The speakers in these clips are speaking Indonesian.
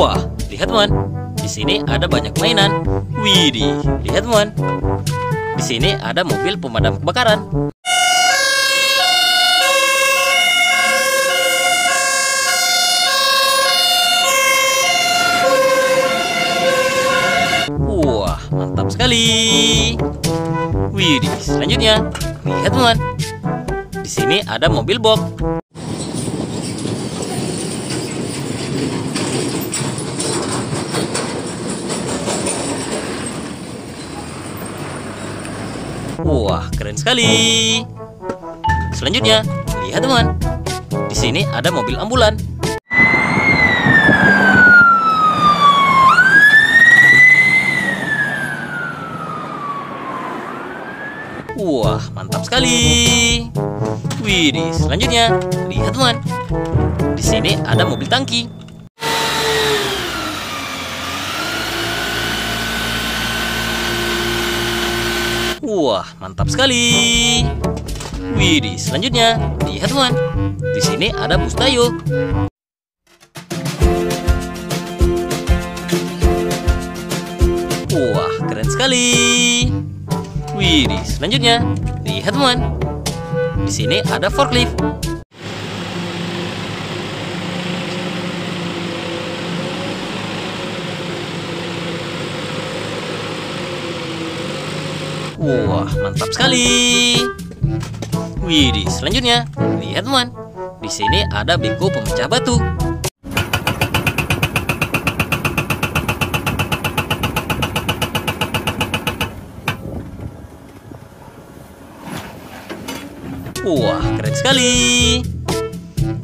Wah, lihat teman. Di sini ada banyak mainan. Widih, lihat teman. Di sini ada mobil pemadam kebakaran. Wah, mantap sekali. Widih, selanjutnya lihat teman. Di sini ada mobil box. Wah, keren sekali. Selanjutnya, lihat teman. Di sini ada mobil ambulan. Wah, mantap sekali. Widih, selanjutnya, lihat teman. Di sini ada mobil tangki. Wah, mantap sekali. Widih, selanjutnya, lihat teman. Di sini ada bus tayo. Wah, keren sekali. Widih, selanjutnya, lihat teman. Di sini ada forklift. Wah, mantap sekali. Widih, selanjutnya, lihat teman. Di sini ada beko pemecah batu. Wah, keren sekali.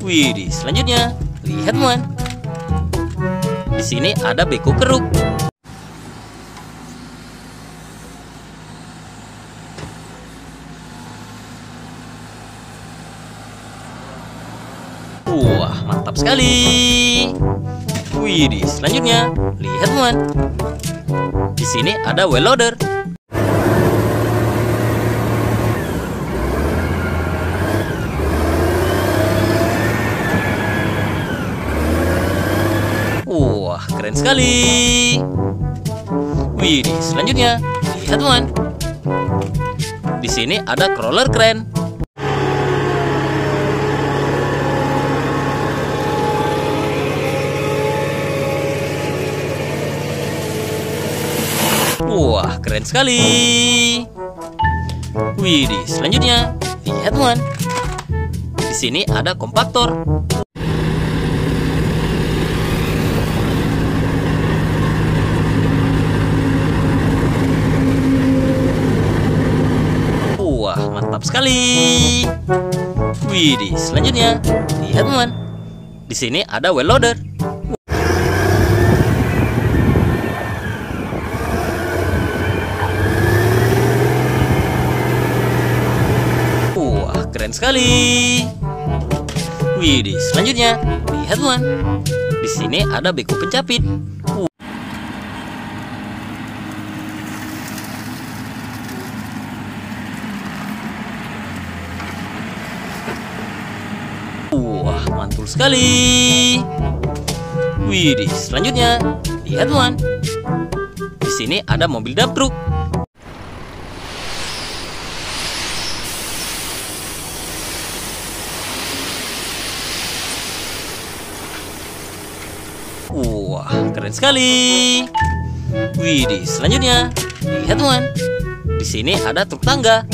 Widih, selanjutnya, lihat teman. Di sini ada beko keruk. Wah, mantap sekali. Widih, selanjutnya, lihat teman. Di sini ada well loader. Wah, keren sekali. Widih, selanjutnya, lihat teman. Di sini ada crawler keren. Wah, keren sekali. Widih, selanjutnya, lihat teman. Di sini ada kompaktor. Wah, mantap sekali. Widih, selanjutnya, lihat teman. Di sini ada well loader. Wah, keren sekali. Widih, selanjutnya, lihat teman. Di sini ada beko pencapit. Wah, mantul sekali. Widih, selanjutnya, lihat teman. Di sini ada mobil dump truck. Wah, keren sekali. Widih, selanjutnya, lihat teman. Di sini ada truk tangga.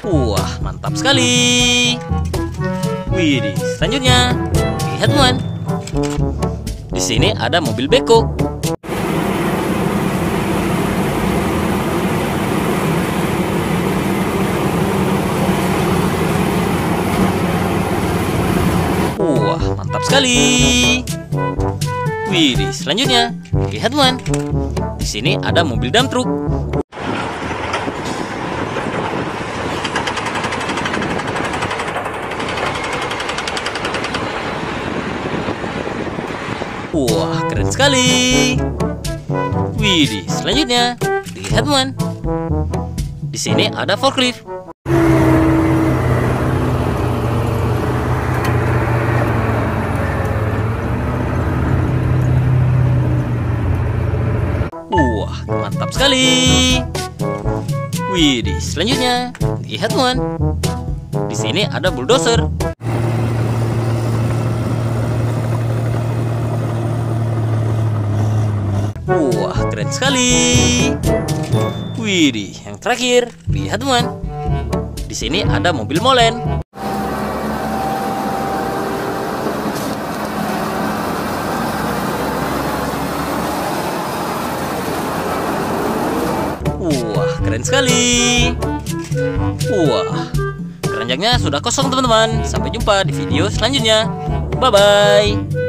Wah, mantap sekali. Widih, selanjutnya, lihat teman. Di sini ada mobil beko. Wah, mantap sekali. Widih, selanjutnya, lihat teman. Di sini ada mobil dump truck. Wah, keren sekali. Widih, selanjutnya, lihat teman. Di sini ada forklift. Wah, mantap sekali. Widih, selanjutnya lihat teman. Di sini ada bulldozer. Wah, keren sekali. Widih, yang terakhir, lihat teman. Di sini ada mobil molen. Wah, keren sekali. Wah, keranjangnya sudah kosong teman-teman. Sampai jumpa di video selanjutnya. Bye-bye.